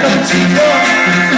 更寂寞